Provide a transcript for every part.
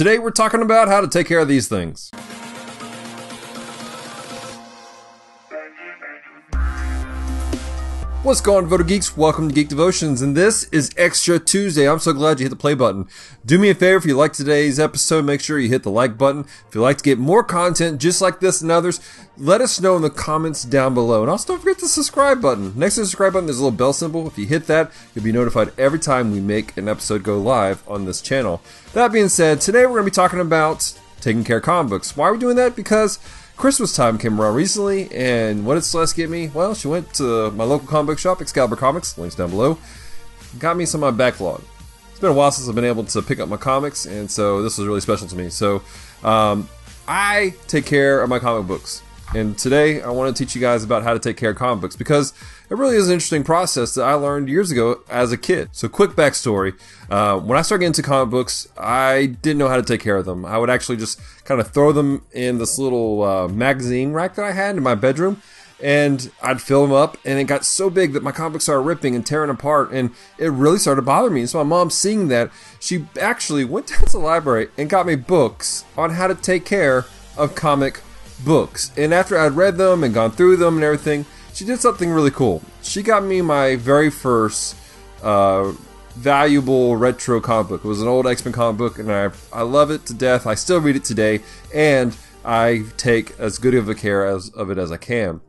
Today we're talking about how to take care of these things. What's going on, Devoted Geeks? Welcome to Geek Devotions, and this is Extra Tuesday. I'm so glad you hit the play button. Do me a favor if you like today's episode, make sure you hit the like button. If you'd like to get more content just like this and others, let us know in the comments down below. And also don't forget the subscribe button. Next to the subscribe button, there's a little bell symbol. If you hit that, you'll be notified every time we make an episode go live on this channel. That being said, today we're going to be talking about taking care of comic books. Why are we doing that? Because Christmas time came around recently, and what did Celeste get me? Well, she went to my local comic book shop, Excalibur Comics, links down below, got me some of my backlog. It's been a while since I've been able to pick up my comics, and so this was really special to me. So, um, I take care of my comic books. And today I want to teach you guys about how to take care of comic books because it really is an interesting process that I learned years ago as a kid. So, quick backstory uh, when I started getting into comic books, I didn't know how to take care of them. I would actually just kind of throw them in this little uh, magazine rack that I had in my bedroom. And I'd fill them up, and it got so big that my comic books started ripping and tearing apart, and it really started to bother me. And so my mom, seeing that, she actually went down to the library and got me books on how to take care of comic books. And after I'd read them and gone through them and everything, she did something really cool. She got me my very first uh, valuable retro comic book. It was an old X Men comic book, and I I love it to death. I still read it today, and I take as good of a care as of it as I can.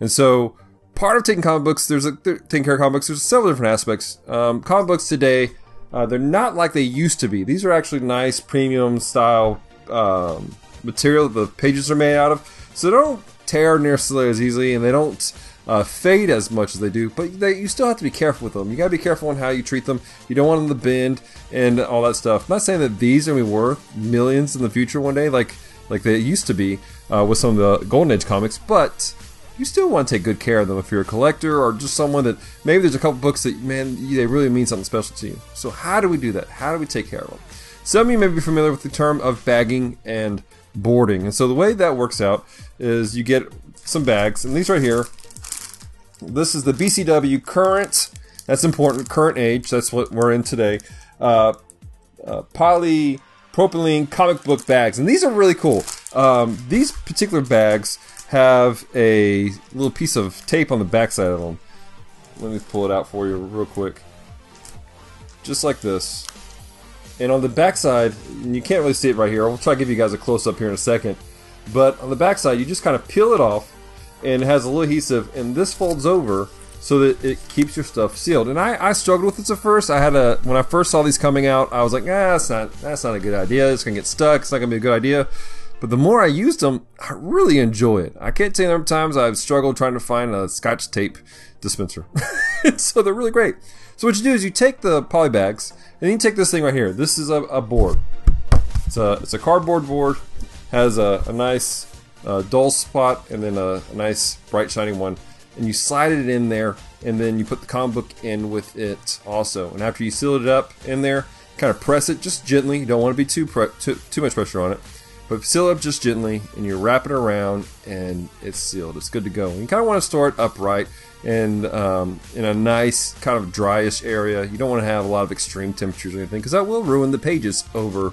And so, part of taking comic books, there's a taking care of comic books. There's several different aspects. Um, comic books today, uh, they're not like they used to be. These are actually nice premium style um, material the pages are made out of, so they don't tear nearly as easily, and they don't uh, fade as much as they do. But they, you still have to be careful with them. You got to be careful on how you treat them. You don't want them to bend and all that stuff. I'm not saying that these are going to be worth millions in the future one day, like like they used to be uh, with some of the Golden Age comics, but you still want to take good care of them if you're a collector or just someone that maybe there's a couple books that man they really mean something special to you. So how do we do that? How do we take care of them? Some of you may be familiar with the term of bagging and boarding. And so the way that works out is you get some bags, and these right here. This is the BCW current. That's important. Current age. That's what we're in today. Uh, uh, polypropylene comic book bags, and these are really cool. Um, these particular bags have a little piece of tape on the backside of them. Let me pull it out for you real quick. Just like this. And on the backside, you can't really see it right here. I'll try to give you guys a close up here in a second. But on the backside, you just kind of peel it off, and it has a little adhesive, and this folds over so that it keeps your stuff sealed. And I, I struggled with this at first. I had a when I first saw these coming out, I was like, ah, that's not that's not a good idea. It's gonna get stuck. It's not gonna be a good idea. But the more I used them, I really enjoy it. I can't tell you how many times I've struggled trying to find a Scotch tape dispenser. so they're really great. So what you do is you take the poly bags and you take this thing right here. This is a, a board. It's a it's a cardboard board. Has a, a nice uh, dull spot and then a, a nice bright shining one. And you slide it in there, and then you put the comic book in with it also. And after you seal it up in there, kind of press it just gently. You don't want to be too too, too much pressure on it. But seal it up just gently, and you wrap it around, and it's sealed. It's good to go. And you kind of want to store it upright and um, in a nice kind of dryish area. You don't want to have a lot of extreme temperatures or anything because that will ruin the pages over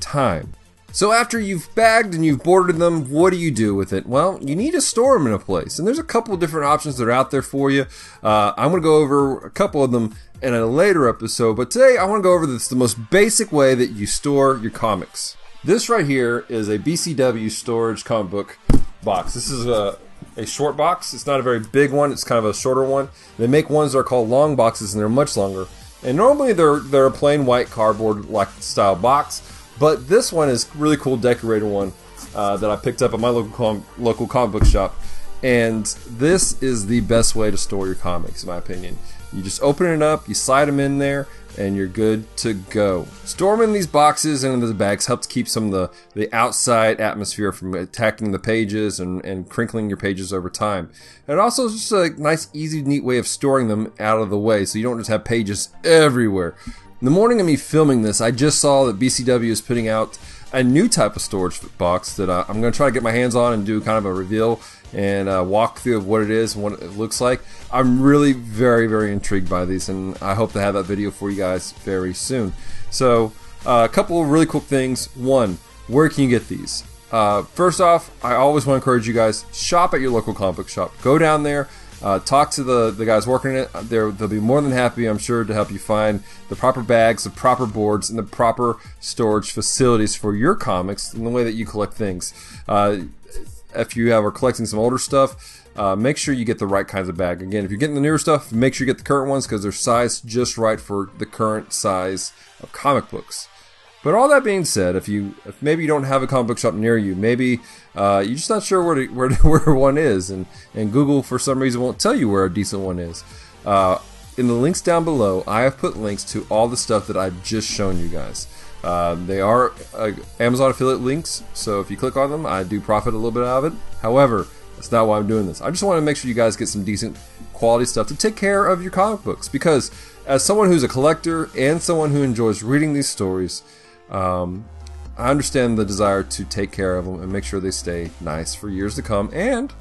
time. So after you've bagged and you've boarded them, what do you do with it? Well, you need to store them in a place, and there's a couple different options that are out there for you. Uh, I'm going to go over a couple of them in a later episode, but today I want to go over this the most basic way that you store your comics. This right here is a BCW storage comic book box. This is a a short box. It's not a very big one. It's kind of a shorter one. They make ones that are called long boxes, and they're much longer. And normally they're they're a plain white cardboard like style box, but this one is really cool decorated one uh, that I picked up at my local com- local comic book shop. And this is the best way to store your comics, in my opinion. You just open it up, you slide them in there, and you're good to go. In these boxes and in the bags helps keep some of the, the outside atmosphere from attacking the pages and, and crinkling your pages over time. And also it's just a nice, easy, neat way of storing them out of the way so you don't just have pages everywhere. In the morning of me filming this, I just saw that BCW is putting out a new type of storage box that uh, I'm going to try to get my hands on and do kind of a reveal and uh, walk through of what it is and what it looks like. I'm really very, very intrigued by these, and I hope to have that video for you guys very soon. So, uh, a couple of really cool things. One, where can you get these? Uh, first off, I always want to encourage you guys shop at your local comic book shop. Go down there, uh, talk to the, the guys working it. They're, they'll be more than happy, I'm sure, to help you find the proper bags, the proper boards, and the proper storage facilities for your comics and the way that you collect things. Uh, if you have, are collecting some older stuff, uh, make sure you get the right kinds of bag. Again, if you're getting the newer stuff, make sure you get the current ones because they're sized just right for the current size of comic books. But all that being said, if you if maybe you don't have a comic book shop near you, maybe uh, you're just not sure where, to, where where one is, and and Google for some reason won't tell you where a decent one is. Uh, in the links down below, I have put links to all the stuff that I've just shown you guys. Uh, they are uh, Amazon affiliate links, so if you click on them, I do profit a little bit out of it. However, that's not why I'm doing this. I just want to make sure you guys get some decent quality stuff to take care of your comic books because as someone who's a collector and someone who enjoys reading these stories, um, I understand the desire to take care of them and make sure they stay nice for years to come. And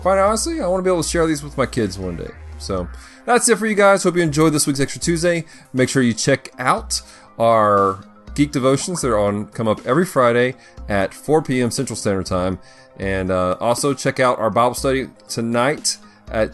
quite honestly, I want to be able to share these with my kids one day. So that's it for you guys. Hope you enjoyed this week's Extra Tuesday. Make sure you check out our Geek Devotions. They're on come up every Friday at 4 p.m. Central Standard Time. And uh, also check out our Bible study tonight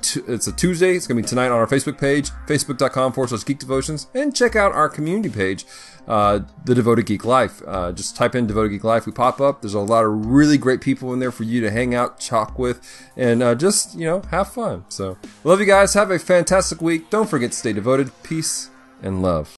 t- it's a Tuesday. It's gonna be tonight on our Facebook page, facebook.com forward slash geek devotions, and check out our community page, uh, the Devoted Geek Life. Uh, just type in Devoted Geek Life. We pop up. There's a lot of really great people in there for you to hang out, talk with, and uh, just you know have fun. So love you guys. Have a fantastic week. Don't forget to stay devoted. Peace and love.